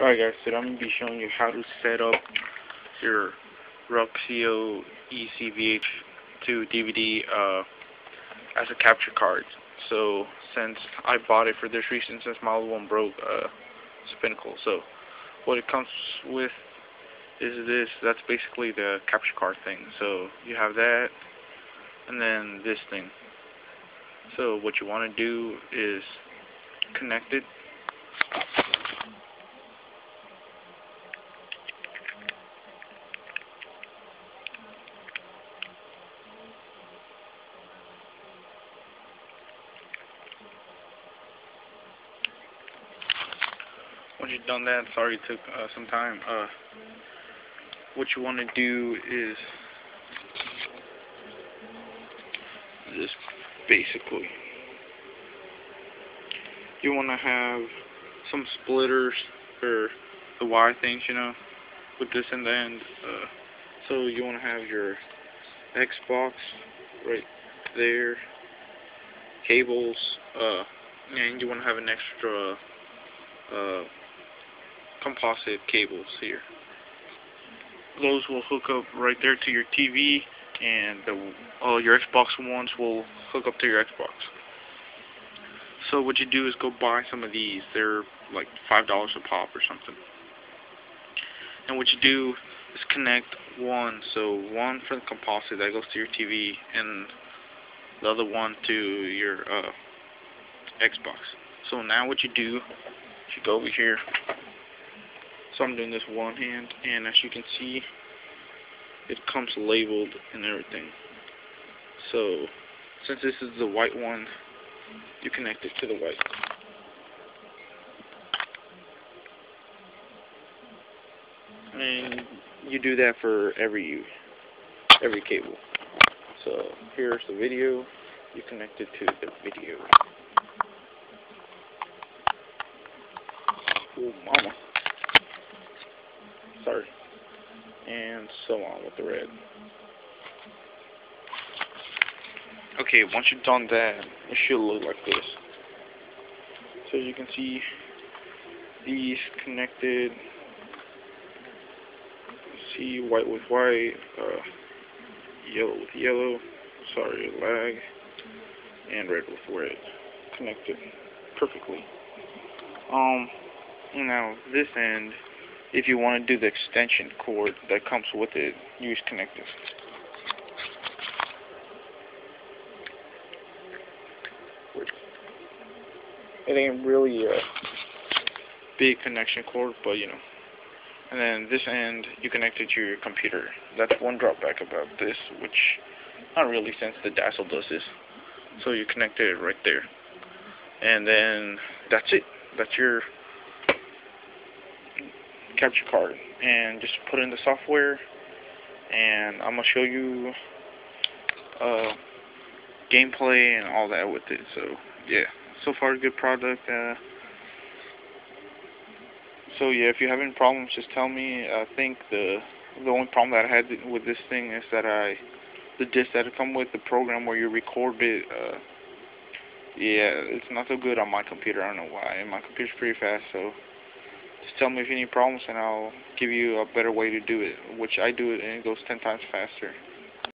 Alright guys, today I'm going to be showing you how to set up your Roxio Easy VHS to DVD uh, as a capture card. So since I bought it for this reason, since my other one broke, uh, Pinnacle. So what it comes with is this, that's basically the capture card thing. So you have that, and then this thing. So what you want to do is connect it once you've done that, sorry it took uh, some time, uh, what you want to do is just basically. You want to have some splitters for the Y things, you know, with this in the end. Uh, so you want to have your Xbox right there, cables, uh, and you want to have an extra uh, composite cables here. Those will hook up right there to your TV and the, all your Xbox ones will hook up to your Xbox. So what you do is go buy some of these. They're like $5 a pop or something. And what you do is connect one. So one for the composite that goes to your TV and the other one to your uh, Xbox. So now what you do, you go over here so I'm doing this one hand, and as you can see, it comes labeled and everything. So, since this is the white one, you connect it to the white. And you do that for every every cable. So here's the video. You connect it to the video. Oh, mama sorry, and so on with the red. Okay, once you've done that, it should look like this. So you can see these connected. See white with white, uh, yellow with yellow, sorry, lag, and red with red, connected perfectly. Um, now this end if you want to do the extension cord that comes with it, use connectors. It ain't really a big connection cord, but you know. And then this end, you connect it to your computer. That's one drawback about this, which not really since the Dazzle does this. So you connect it right there. And then that's it. That's your capture card and just put in the software and I'm gonna show you uh, gameplay and all that with it. So yeah. So far good product uh, so yeah if you have any problems just tell me. I think the the only problem that I had with this thing is that I the disc that it come with the program where you record it uh, yeah it's not so good on my computer. I don't know why. My computer's pretty fast so just tell me if you need problems and I'll give you a better way to do it, which I do it and it goes 10 times faster.